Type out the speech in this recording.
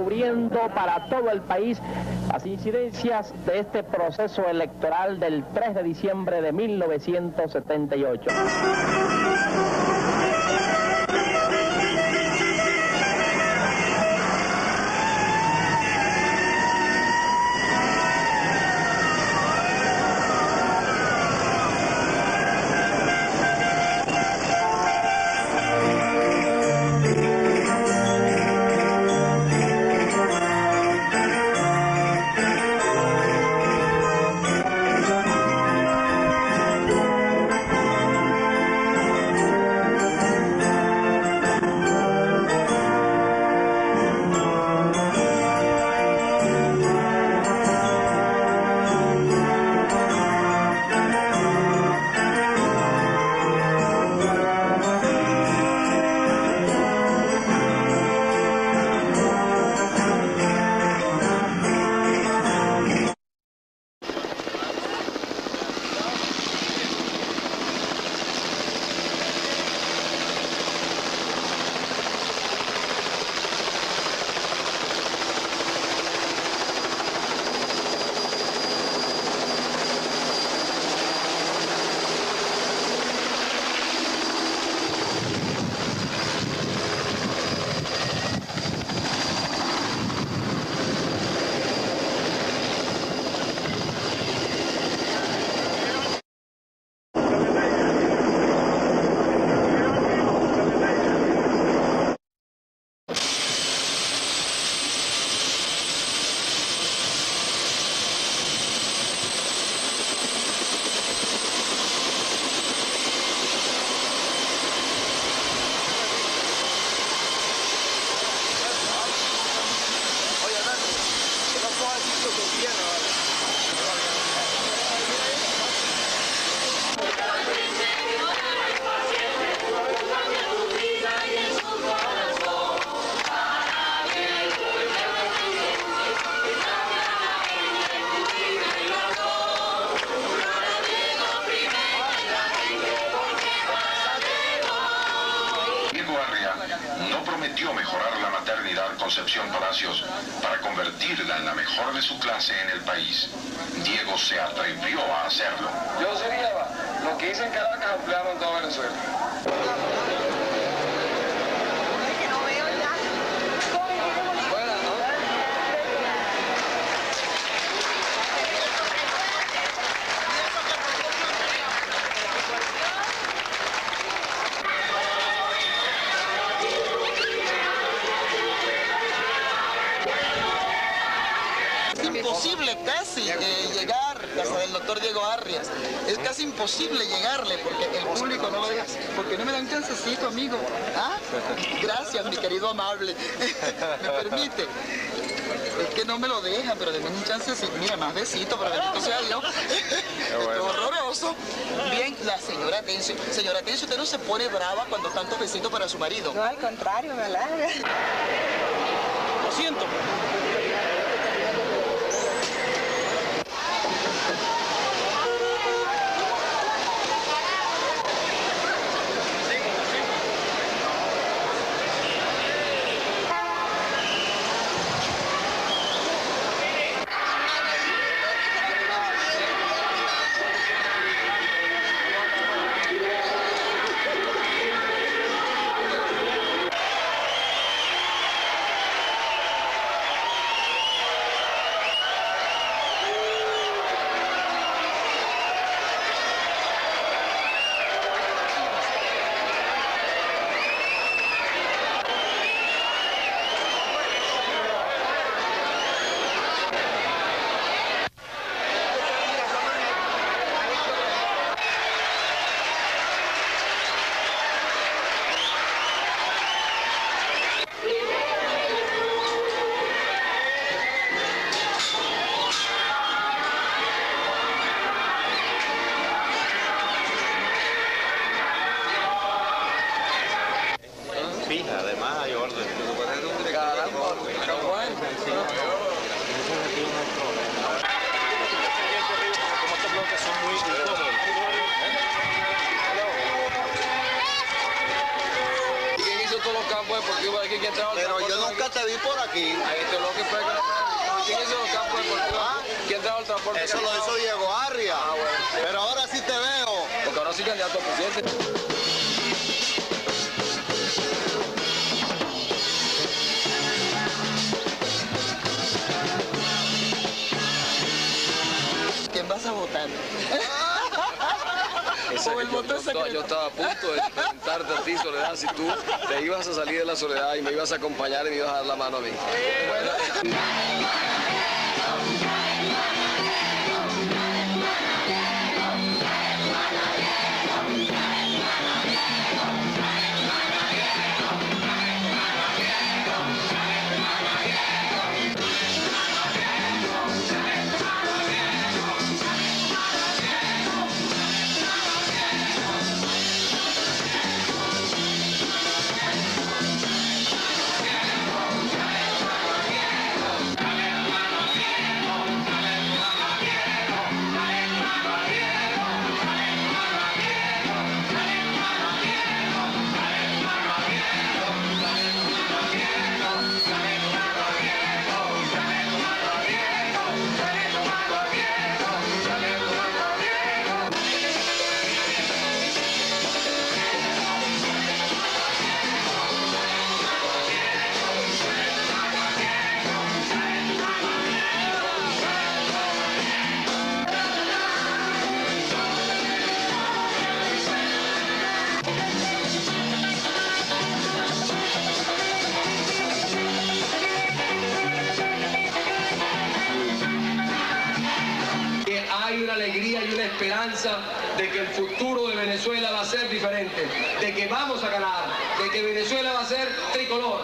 cubriendo para todo el país las incidencias de este proceso electoral del 3 de diciembre de 1978. Concepción Palacios para convertirla en la mejor de su clase en el país. Diego se atrevió a hacerlo. Yo sería lo que hice en Caracas, empleado en toda Venezuela. Eh, llegar casa del doctor Diego Arrias. Es casi imposible llegarle porque el público no lo deja. Porque no me dan chancecito, amigo. ¿Ah? Gracias, mi querido amable. ¿Me permite? Es que no me lo dejan, pero denme un chancecito. Mira, más besito, pero bendito sea Dios. Esto es horroroso. Bien, la señora Tencio. Señora Tencio, ¿usted no se pone brava cuando tantos besitos para su marido? No, al contrario, me halaga. Lo siento. Campo deportivo aquí, ¿quién trajo el Pero yo nunca te vi por aquí. Ahí que. ¿Quién hizo los campos deportivos? Ah. ¿Quién trajo el transporte? Eso lo hizo Diego Arria. Ah, bueno. Pero ahora sí te veo. Porque ahora sí candidato a presidente. Yo, estaba- secreto. yo estaba a punto de preguntarte a ti, Soledad, si tú te ibas a salir de la soledad y me ibas a acompañar y me ibas a dar la mano a mí. que hay una alegría y una esperanza de que el futuro de Venezuela va a ser diferente, de que vamos a ganar, de que Venezuela va a ser tricolor,